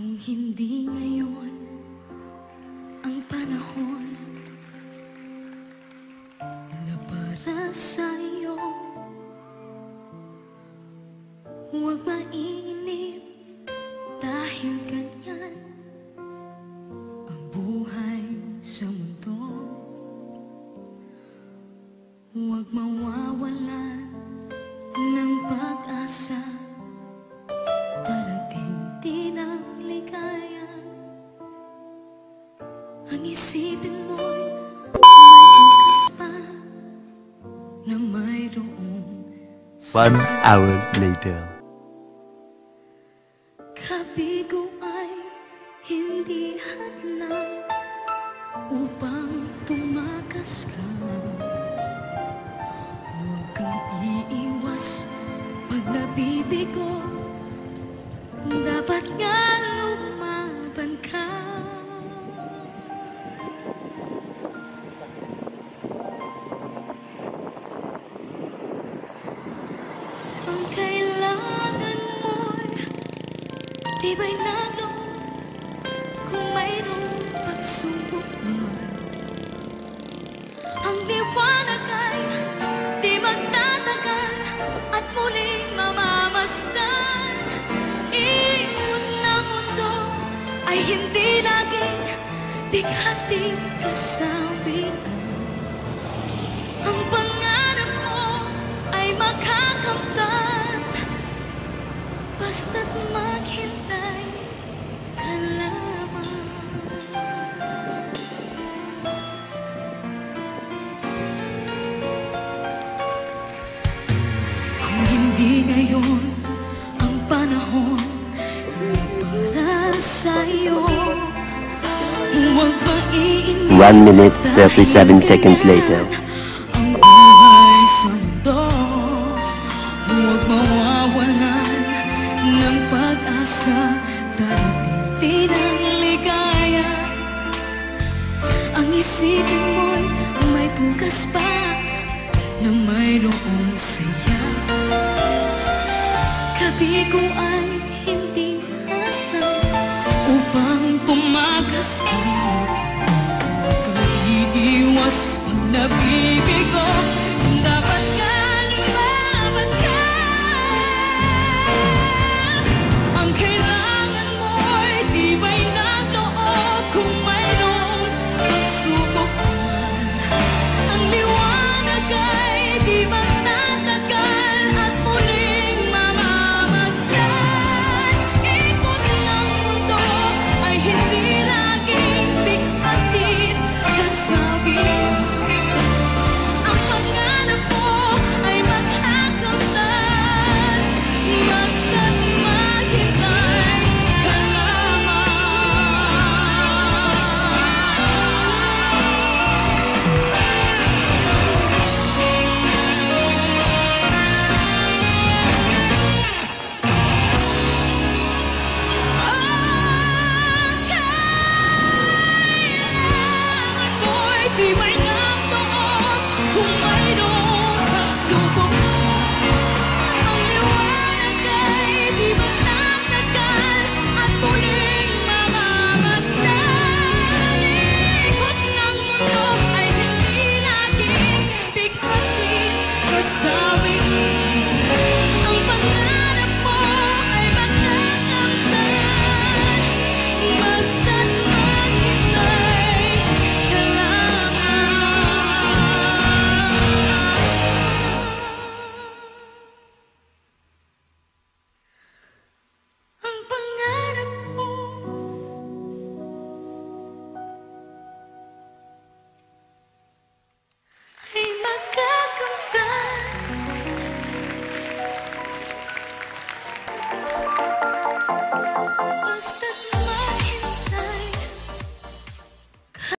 Kung hindi ngayon ang panahon na para sa'yo Huwag mainip dahil ganyan isipin mo'y may bukas pa Na mayroong One hour later. Kabigo ay hindi hadlang upang tumakas ka. Na loob kung mayroong pagsubok man. Ang liwanag ay di magtatagal at muling mamamasdan Ikot na mundo ay hindi laging bighating kasawian ngayon ang panahon na para sa'yo. Huwag maiinip One minute, 37 seconds later. ang buhay sa mundo Huwag mawawalan ng pag-asa Darating ang ligaya. Ang isipin mo'y may bukas pa Na mayroong saya Kabigo ay hindi hatang Upang tumagas ka. Huwag kang iiwas pag nabibigo